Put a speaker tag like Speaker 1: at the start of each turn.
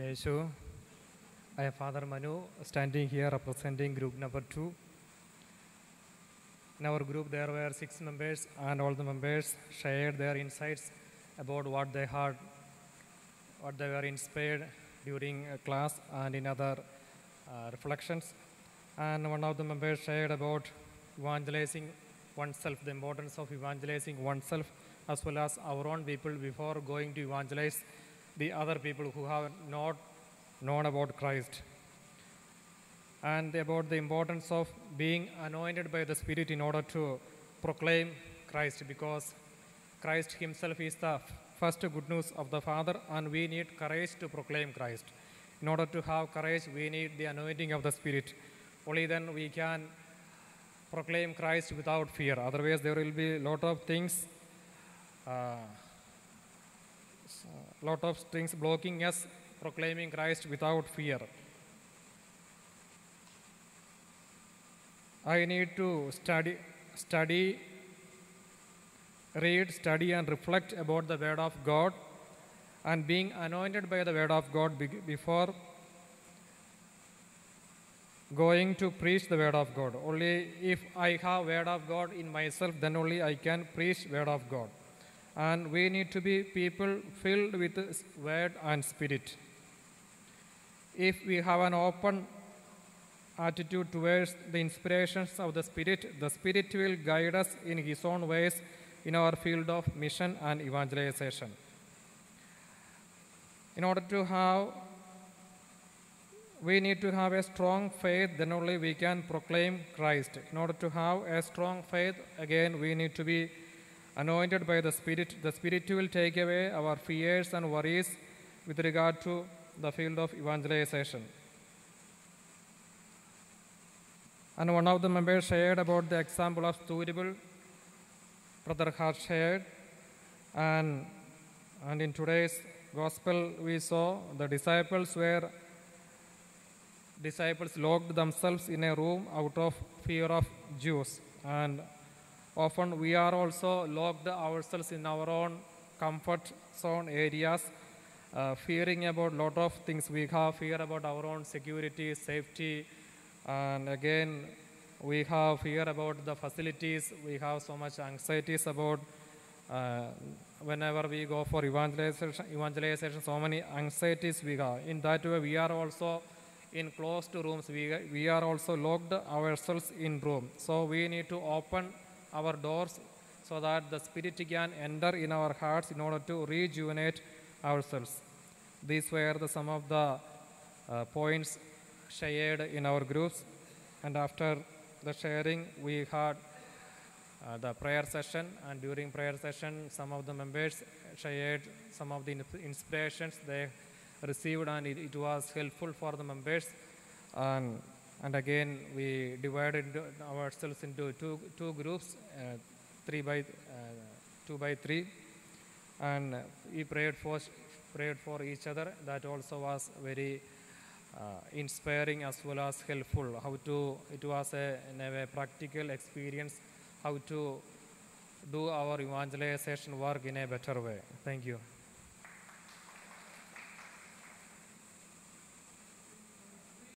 Speaker 1: Jeshu. I am Father Manu, standing here representing group number two. In our group, there were six members, and all the members shared their insights about what they had, what they were inspired during a class and in other uh, reflections. And one of the members shared about evangelizing oneself, the importance of evangelizing oneself, as well as our own people before going to evangelize the other people who have not known about Christ and about the importance of being anointed by the Spirit in order to proclaim Christ because Christ Himself is the first good news of the Father, and we need courage to proclaim Christ. In order to have courage, we need the anointing of the Spirit. Only then we can proclaim Christ without fear. Otherwise, there will be a lot of things, uh, Uh, lot of things blocking us proclaiming Christ without fear. I need to study, study, read, study, and reflect about the Word of God and being anointed by the Word of God before going to preach the Word of God. Only if I have Word of God in myself, then only I can preach Word of God. And we need to be people filled with Word and Spirit. If we have an open attitude towards the inspirations of the Spirit, the Spirit will guide us in His own ways in our field of mission and evangelization. In order to have, we need to have a strong faith, then only we can proclaim Christ. In order to have a strong faith, again, we need to be anointed by the Spirit. The Spirit will take away our fears and worries with regard to the field of evangelization. And one of the members shared about the example of Sturibul, brother had shared. And, and in today's gospel, we saw the disciples were disciples locked themselves in a room out of fear of Jews. And often we are also locked ourselves in our own comfort zone areas, uh, fearing about lot of things. We have fear about our own security, safety, and again we have fear about the facilities. We have so much anxieties about uh, whenever we go for evangelization, evangelization, so many anxieties we have. In that way, we are also in closed rooms. We, we are also locked ourselves in room. So we need to open our doors so that the Spirit can enter in our hearts in order to rejuvenate ourselves. These were the, some of the uh, points shared in our groups. And after the sharing, we had uh, the prayer session. And during prayer session, some of the members shared some of the inspirations they received, and it, it was helpful for the members. And, and again, we divided ourselves into two, two groups, uh, three by uh, two by three, and we prayed for prayed for each other. That also was very uh, inspiring as well as helpful. How to it was a, a practical experience how to do our evangelization work in a better way. Thank you.